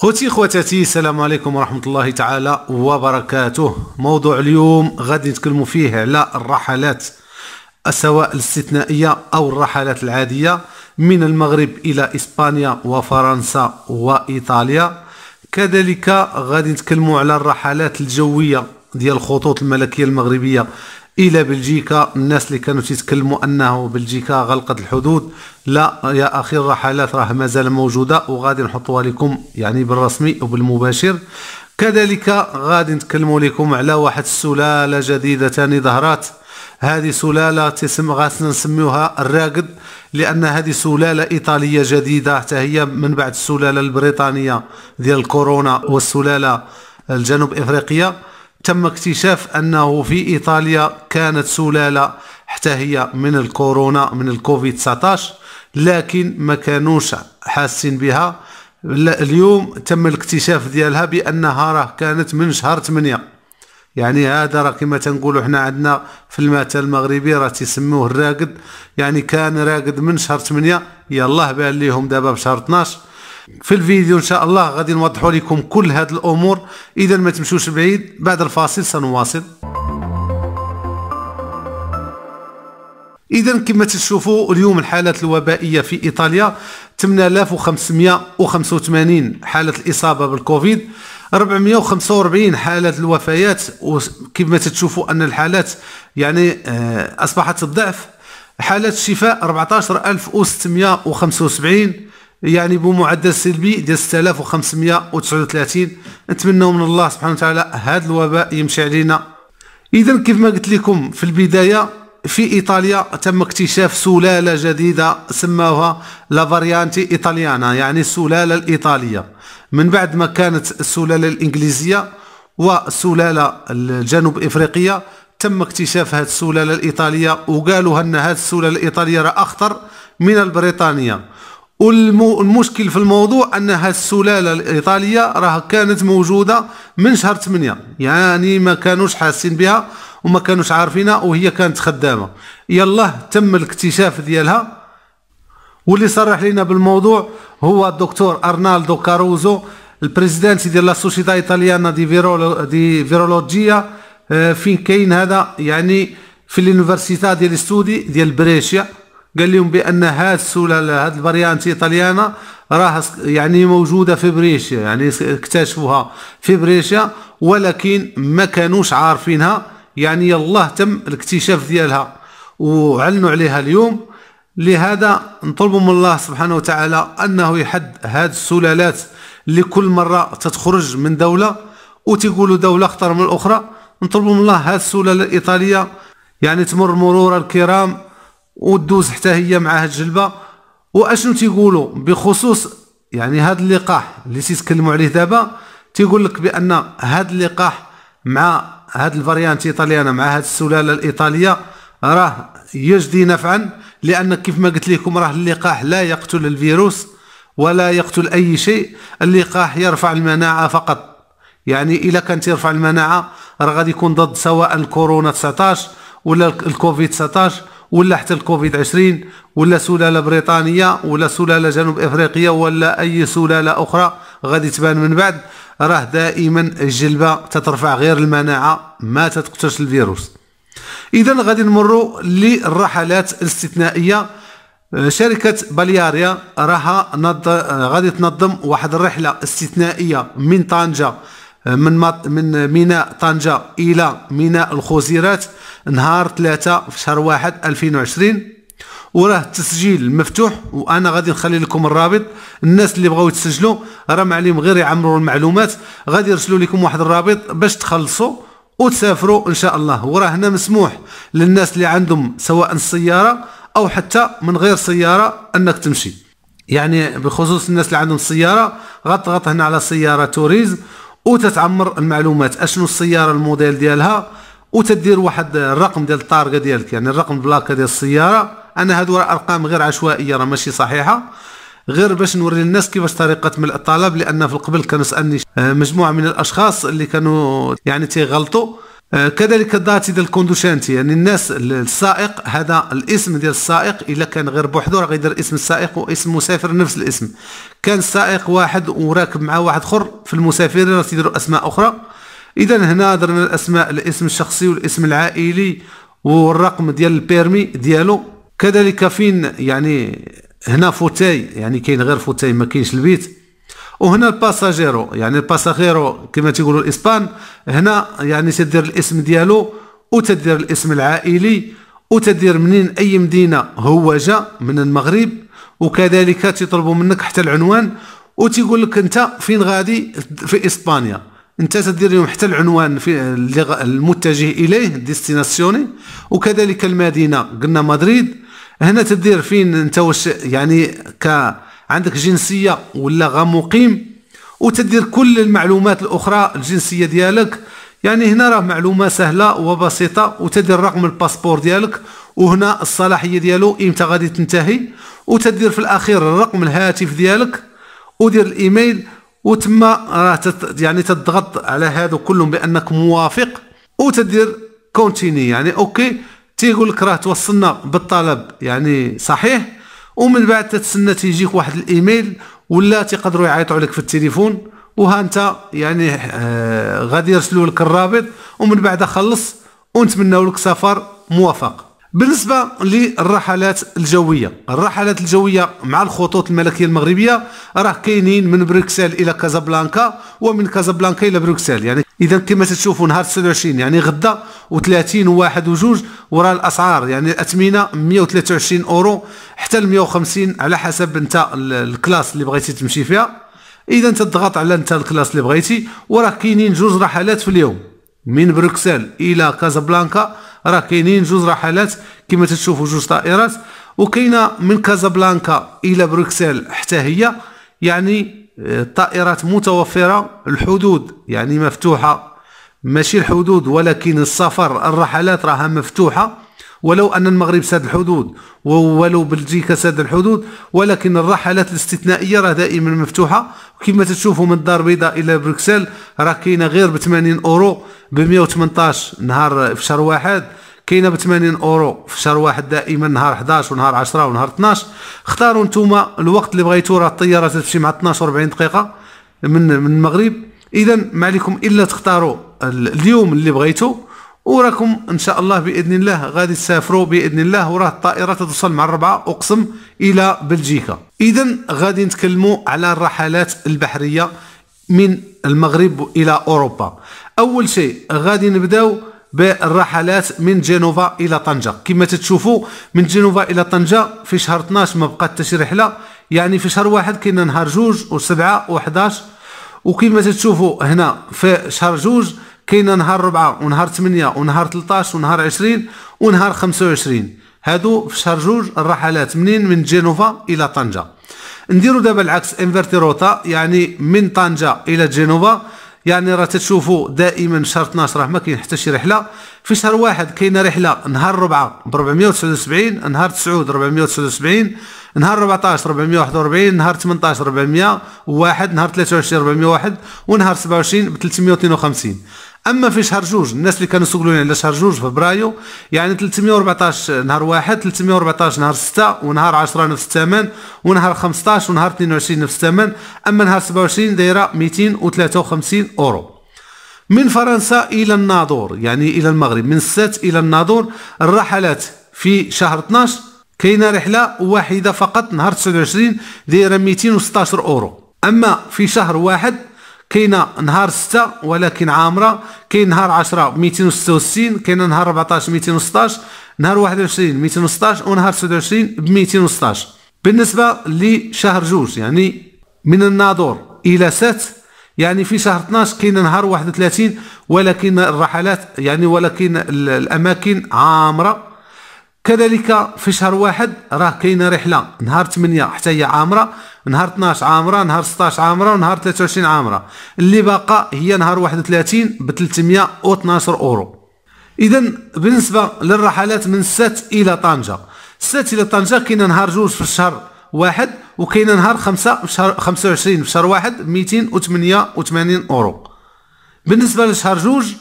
خوتي خواتاتي السلام عليكم ورحمة الله تعالى وبركاته. موضوع اليوم غادي نتكلموا فيه على الرحلات سواء الاستثنائية أو الرحلات العادية من المغرب إلى إسبانيا وفرنسا وإيطاليا. كذلك غادي نتكلموا على الرحلات الجوية ديال الخطوط الملكية المغربية. إلى بلجيكا الناس اللي كانوا تيتكلموا أنه بلجيكا غلقت الحدود. لا يا أخي الرحلات راه مازال موجودة وغادي نحطوها لكم يعني بالرسمي وبالمباشر. كذلك غادي نتكلموا لكم على واحد السلالة جديدة ثاني ظهرات هذه سلالة تسمى غاسنا نسميوها الراقد لأن هذه سلالة إيطالية جديدة. حتى هي من بعد السلالة البريطانية ديال الكورونا والسلالة الجنوب إفريقية. تم اكتشاف أنه في إيطاليا كانت سلالة حتى هي من الكورونا من الكوفيد 19 لكن ما كانوش حاسين بها. اليوم تم الاكتشاف ديالها بأنها راه كانت من شهر 8 يعني هذا راه كما تنقولوا حنا عندنا في المثل المغربي راه تيسموه الراقد. يعني كان راقد من شهر 8 يلاه بان ليهم دابا بشهر 12 في الفيديو إن شاء الله غادي نوضحوا لكم كل هذه الأمور. إذا ما تمشوش بعيد بعد الفاصل سنواصل. إذا كما تشوفوا اليوم الحالات الوبائية في إيطاليا 8585 حالة الإصابة بالكوفيد 445 حالة الوفيات. وكما تشوفوا أن الحالات يعني آه، أصبحت الضعف. حالات الشفاء 14675 يعني بمعدل سلبي ديال 6539 نتمنى من الله سبحانه وتعالى هذا الوباء يمشي علينا. اذا كيف ما قلت لكم في البداية في إيطاليا تم اكتشاف سلالة جديدة سماوها لا فاريانتي إيطاليانا يعني السلالة الإيطالية. من بعد ما كانت السلالة الإنجليزية والسلاله الجنوب إفريقية تم اكتشاف هذه السلالة الإيطالية وقالوا أن هذه السلالة الإيطالية راه أخطر من البريطانية. والمشكل في الموضوع ان هذه السلالة الإيطالية راه كانت موجودة من شهر 8 يعني ما كانوش حاسين بها وما كانوش عارفينها وهي كانت خدامة. يلا تم الاكتشاف ديالها. واللي صرح لنا بالموضوع هو الدكتور أرنالدو كاروزو ال presidente ديال la Società Italiana di Virolo di Virologia آه، فين كاين هذا؟ يعني في ال Università degli Studi ديال Brescia. قال لهم بأن هذه السلالة هذه ال variante italiana راه يعني موجودة في بريشيا يعني اكتشفوها في بريشيا ولكن ما كانوش عارفينها. يعني يلا تم الاكتشاف ديالها. وعلنوا عليها اليوم. لهذا نطلب من الله سبحانه وتعالى أنه يحد هذه السلالات اللي كل مرة تتخرج من دولة. وتقولوا دولة أخطر من الأخرى. نطلب من الله هذه السلالة الإيطالية يعني تمر مرور الكرام. ودوز حتى هي معها الجلبة. وأشنو تيقولوا؟ بخصوص يعني هذا اللقاح اللي تيتكلموا عليه دابا تيقول لك بأن هذا اللقاح مع هذا الفاريانت ايطاليانا مع هذه السلالة الإيطالية راه يجدي نفعا لأن كيف ما قلت لكم راه اللقاح لا يقتل الفيروس ولا يقتل أي شيء اللقاح يرفع المناعة فقط. يعني اذا كان يرفع المناعة راه غادي يكون ضد سواء الكورونا 19 ولا الكوفيد 19 ولا حتى الكوفيد 20 ولا سلالة بريطانية ولا سلالة جنوب إفريقية ولا أي سلالة أخرى غادي تبان من بعد. راه دائما الجلبة تترفع غير المناعة ما تتقتلش الفيروس. اذا غادي نمروا للرحلات الاستثنائية. شركة بالياريا راها نض... غادي تنظم واحد الرحلة استثنائية من طنجة من. من ميناء طنجة إلى ميناء الخوزيرات نهار 3 في شهر 1 2020 وراه التسجيل مفتوح وأنا غادي نخلي لكم الرابط. الناس اللي بغاو يتسجلوا راه ما عليهم غير يعمروا المعلومات. غادي يرسلوا لكم واحد الرابط باش تخلصوا وتسافروا إن شاء الله. وراه هنا مسموح للناس اللي عندهم سواء السيارة أو حتى من غير سيارة أنك تمشي. يعني بخصوص الناس اللي عندهم السياره غتضغط هنا على سيارة tourisme وتتعمر المعلومات. أشنو السيارة الموديل ديالها؟ وتدير واحد الرقم ديال الطارقة ديالك يعني الرقم بلاكة ديال السيارة. أنا هادو أرقام غير عشوائية راه ماشي صحيحة. غير باش نوري للناس كيفاش طريقة ملء الطلب لأن في القبل كانوا سالني آه، مجموعة من الأشخاص اللي كانوا يعني تيغلطوا. كذلك dati ديال ال conducente يعني الناس السائق هذا الاسم ديال السائق إلا كان غير بوحدو راه غيدير اسم السائق واسم المسافر نفس الاسم. كان السائق واحد وراكب مع واحد اخر في المسافرين راه تيديروا أسماء أخرى. اذا هنا درنا الأسماء الاسم الشخصي والاسم العائلي والرقم ديال ال permis ديالو. كذلك فين يعني هنا fauteuil يعني كاين غير fauteuil ما كاينش البيت. وهنا ال pasajero يعني ال pasajero كما تيقولوا الإسبان هنا يعني تدير الاسم ديالو وتدير الاسم العائلي وتدير منين أي مدينة هو جا من المغرب وكذلك تطلبوا منك حتى العنوان وتيقول لك أنت فين غادي؟ في إسبانيا. أنت تدير لهم حتى العنوان في المتجه إليه destinazione وكذلك المدينة قلنا مدريد. هنا تدير فين أنت واش يعني ك عندك جنسية ولا غا مقيم وتدير كل المعلومات الأخرى الجنسية ديالك. يعني هنا راه معلومة سهلة وبسيطة وتدير رقم ال passeport ديالك وهنا الصلاحية ديالو إمتى غادي تنتهي. وتدير في الأخير رقم الهاتف ديالك ودير الإيميل وتما راه يعني تضغط على هادو كلهم بأنك موافق. وتدير continuer يعني OK تيقول لك راه توصلنا بالطلب يعني صحيح؟ ومن بعد تتسنى تيجيك واحد الإيميل ولا تيقدروا يعيطوا عليك في التليفون وها أنت يعني آه غادي يرسلوا لك الرابط ومن بعد خلص ونتمنوا لك سفر موفق. بالنسبة للرحلات الجوية. الرحلات الجوية مع الخطوط الملكية المغربية راه كاينين من بروكسل إلى كازابلانكا ومن كازابلانكا إلى بروكسل. يعني إذا كما تشوفوا نهار 29 يعني غدا و30 وواحد وجوج وراه الأسعار. يعني الأثمنة 123 أورو حتى ل 150 على حسب أنت ال classe اللي بغيتي تمشي فيها. إذا تضغط على أنت ال classe اللي بغيتي وراه كاينين جوج رحلات في اليوم. من بروكسل إلى كازابلانكا راه كاينين جوج رحلات كما تشوفوا جوج طائرات وكاينة من كازابلانكا إلى بروكسل حتى هي. يعني الطائرات آه، متوفرة الحدود يعني مفتوحة. ماشي الحدود ولكن السفر الرحلات راها مفتوحة. ولو أن المغرب ساد الحدود ولو بلجيكا ساد الحدود ولكن الرحلات الاستثنائية راه دائما مفتوحة. وكما تشوفوا من الدار البيضاء إلى بروكسل راه كاينة غير ب 80 أورو ب 118 نهار في شهر واحد كاينة ب 80 أورو في شهر واحد دائما نهار 11 ونهار 10 ونهار 12 اختاروا نتوما الوقت اللي بغيتو راه الطياره تمشي مع 12 40 دقيقة من من المغرب. اذا ما عليكم إلا تختاروا اليوم اللي بغيتو. وراكم إن شاء الله بإذن الله. غادي تسافروا بإذن الله. وراه الطائره توصل مع الربعة. أقسم إلى بلجيكا. اذا غادي نتكلموا على الرحلات البحرية من المغرب إلى أوروبا. أول شيء غادي نبداو بالرحلات من جنوفا إلى طنجة. كما تتشوفوا من جنوفا إلى طنجة في شهر 12 ما بقات حتى شي رحلة. يعني في شهر واحد كاين نهار جوج وسبعة و11 وكما تتشوفوا هنا في شهر جوج كاين نهار ربعة ونهار 8 ونهار 13 ونهار 20 ونهار 25 هادو في شهر جوج الرحلات منين من جنوفا إلى طنجة. نديروا دابا العكس انفرتي روتا يعني من طنجة إلى جنوفا. يعني راه تشوفوا دائما شهر 12 راه ما كاين حتى شي رحلة. في شهر واحد كاينة رحلة نهار 4 ب 479 نهار 9 479 نهار 14 441 نهار 18 401 نهار 23 401 ونهار 27 ب 352 أما في شهر جوج الناس اللي كانوا يسوقوا على شهر جوج فبراير يعني 314 نهار واحد 314 نهار 6 ونهار 10 نفس الثمن ونهار 15 ونهار 22 نفس الثمن أما نهار 27 دايرة 253 أورو. من فرنسا إلى الناظور يعني إلى المغرب من السات إلى الناظور الرحلات في شهر 12 كاينة رحلة واحدة فقط نهار 29 دايرة 216 أورو. أما في شهر واحد كاينة نهار 6 ولكن عامرة كاين نهار 10 266 كاينة نهار 14 216 نهار 21 216 ونهار 29 ب 216 بالنسبة لشهر جوج يعني من الناظور إلى سات يعني في شهر 12 كاين نهار 31 ولكن الرحلات يعني ولكن الأماكن عامرة. كذلك في شهر واحد راه كاينة رحلة. نهار 8 حتى هي عامرة نهار 12 عامرة نهار 16 عامرة ونهار 23 عامرة. اللي باقا هي نهار 31 ب 312 أورو. اذا بالنسبة للرحلات من سات إلى طنجة. سات إلى طنجة كاينة نهار جوج في الشهر واحد وكاينة نهار خمسة في شهر 25 في شهر واحد 288 أورو. بالنسبة لشهر جوج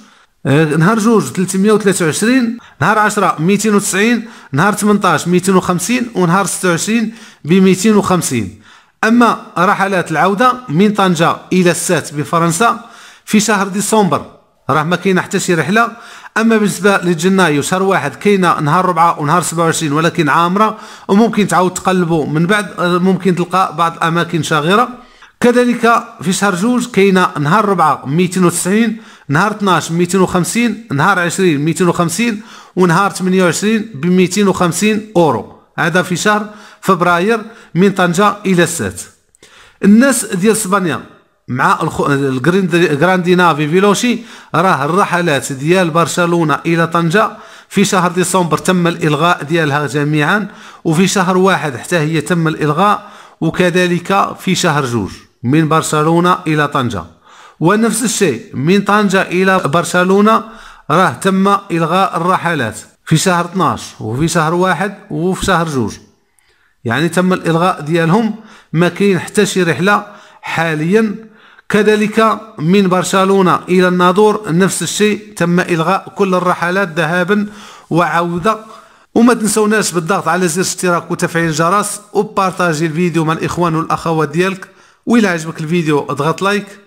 نهار جوج 323 نهار 10 290 نهار 18 250 ونهار 26 ب 250 أما رحلات العودة من طنجة إلى السات بفرنسا في شهر ديسمبر راه ما كاينة حتى شي رحلة. أما بالنسبة لجنايو شهر واحد كاينة نهار 4 ونهار 27 ولكن عامرة وممكن تعاود تقلبوا من بعد آه، ممكن تلقى بعض الأماكن شاغرة. كذلك في شهر جوج كاينة نهار 4 290 نهار 12 250 نهار 20 250 ونهار 28 ب 250 أورو. هذا في شهر فبراير من طنجة إلى السات. الناس ديال إسبانيا مع ال Grandi Navi Veloci راه الرحلات ديال برشلونة إلى طنجة في شهر ديسمبر تم الإلغاء ديالها جميعا وفي شهر واحد حتى هي تم الإلغاء وكذلك في شهر جوج من برشلونة إلى طنجة. ونفس الشيء من طنجة إلى برشلونة راه تم إلغاء الرحلات في شهر 12 وفي شهر واحد وفي شهر جوج. يعني تم الإلغاء ديالهم ما كاين حتى شي رحلة حاليا. كذلك من برشلونة إلى الناظور نفس الشيء تم إلغاء كل الرحلات ذهابا وعودة. وما تنسوناش بالضغط على زر اشتراك وتفعيل الجرس وبارطاجي الفيديو مع الإخوان والأخوات ديالك. وإلا عجبك الفيديو اضغط لايك.